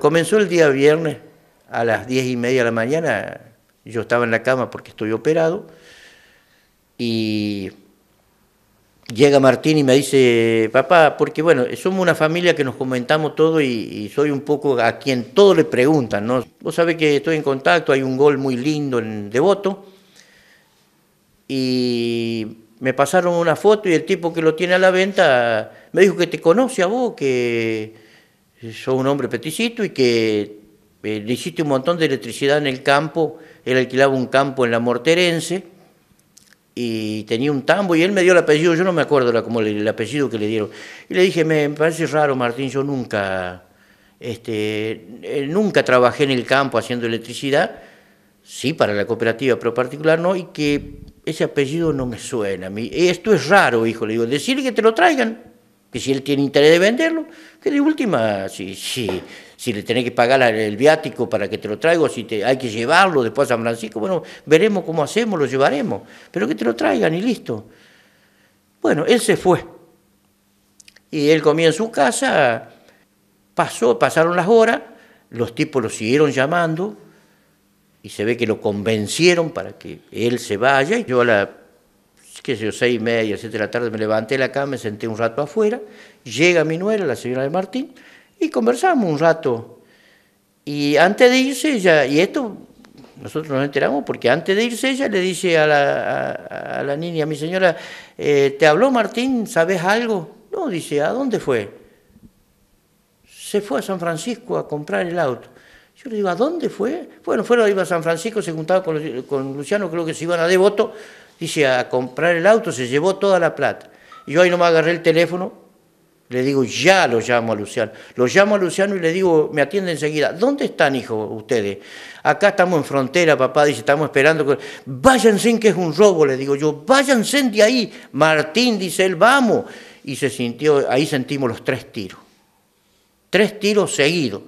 Comenzó el día viernes a las diez y media de la mañana, yo estaba en la cama porque estoy operado, y llega Martín y me dice, papá, porque bueno, somos una familia que nos comentamos todo y, soy un poco a quien todo le preguntan, ¿no? Vos sabés que estoy en contacto, hay un gol muy lindo en Devoto, y me pasaron una foto y el tipo que lo tiene a la venta me dijo que te conoce a vos, que sos un hombre peticito y que eh, le hiciste un montón de electricidad en el campo, él alquilaba un campo en la Morterense, y tenía un tambo y él me dio el apellido, yo no me acuerdo como el, apellido que le dieron. Y le dije, me parece raro Martín, yo nunca, este, eh, nunca trabajé en el campo haciendo electricidad, sí para la cooperativa, pero particular no, y que ese apellido no me suena a mí. Esto es raro, hijo, le digo, decirle que te lo traigan, que si él tiene interés de venderlo, que de última, si, si, si le tenés que pagar el viático para que te lo traigo, si te, hay que llevarlo después a San Francisco, bueno, veremos cómo hacemos, lo llevaremos, pero que te lo traigan y listo. Bueno, él se fue. Y él comía en su casa, pasó, pasaron las horas, los tipos lo siguieron llamando y se ve que lo convencieron para que él se vaya. Y yo a la qué sé yo, seis y media, siete de la tarde, me levanté de la cama, me senté un rato afuera, llega mi nuera, la señora de Martín, y conversamos un rato. Y antes de irse ella, y esto nosotros nos enteramos porque antes de irse ella le dice a la, a, la niña, mi señora, eh, ¿te habló Martín? ¿Sabes algo? No, dice, ¿a dónde fue? Se fue a San Francisco a comprar el auto. Yo le digo, ¿a dónde fue? Bueno, fueron, iba a San Francisco, se juntaba con, con Luciano, creo que se iban a Devoto, dice, a comprar el auto, se llevó toda la plata. Y yo ahí no me agarré el teléfono, le digo, ya lo llamo a Luciano. Lo llamo a Luciano y le digo, me atiende enseguida. ¿Dónde están, hijo, ustedes? Acá estamos en frontera, papá, dice, estamos esperando. Váyanse, que es un robo, le digo yo, váyanse de ahí. Martín, dice él, vamos. Y se sintió, ahí sentimos los tres tiros. Tres tiros seguidos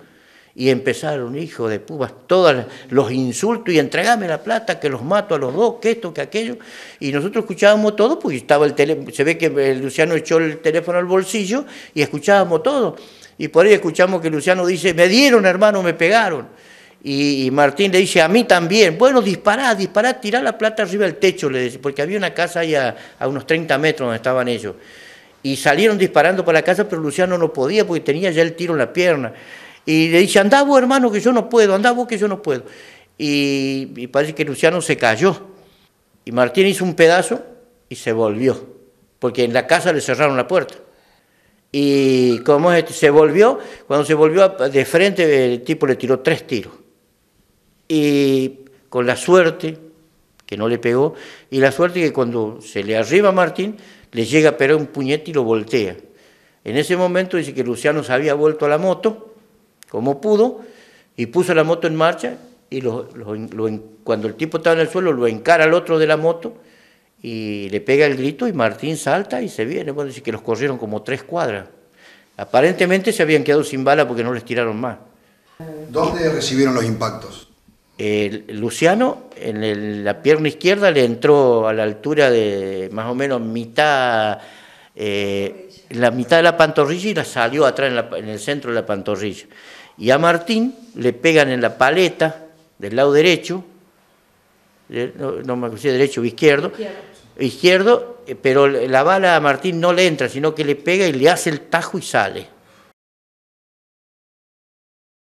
y empezaron, hijo de pubas, todos los insultos y entregame la plata, que los mato a los dos, que esto, que aquello. Y nosotros escuchábamos todo, porque estaba el teléfono, se ve que Luciano echó el teléfono al bolsillo y escuchábamos todo. Y por ahí escuchamos que Luciano dice, me dieron hermano, me pegaron. Y, Martín le dice, a mí también. Bueno, dispará, dispará, tirá la plata arriba del techo, le dice, porque había una casa ahí a, a unos 30 metros donde estaban ellos. Y salieron disparando para la casa, pero Luciano no podía porque tenía ya el tiro en la pierna. Y le dice, anda vos hermano que yo no puedo, anda vos que yo no puedo. Y, parece que Luciano se cayó. Y Martín hizo un pedazo y se volvió, porque en la casa le cerraron la puerta. Y como se volvió, cuando se volvió de frente, el tipo le tiró tres tiros. Y con la suerte, que no le pegó, y la suerte que cuando se le arriba a Martín, le llega a pegar un puñete y lo voltea. En ese momento dice que Luciano se había vuelto a la moto, como pudo y puso la moto en marcha y cuando el tipo estaba en el suelo lo encara al otro de la moto y le pega el grito y Martín salta y se viene. Bueno, decir que los corrieron como tres cuadras. Aparentemente se habían quedado sin bala porque no les tiraron más. ¿Dónde recibieron los impactos? Luciano en la pierna izquierda le entró a la altura de más o menos mitad, eh, la mitad de la pantorrilla y la salió atrás en el centro de la pantorrilla y a Martín le pegan en la paleta del lado derecho, no, me acuerdo derecho o izquierdo, izquierdo, eh, pero la bala a Martín no le entra, sino que le pega y le hace el tajo y sale.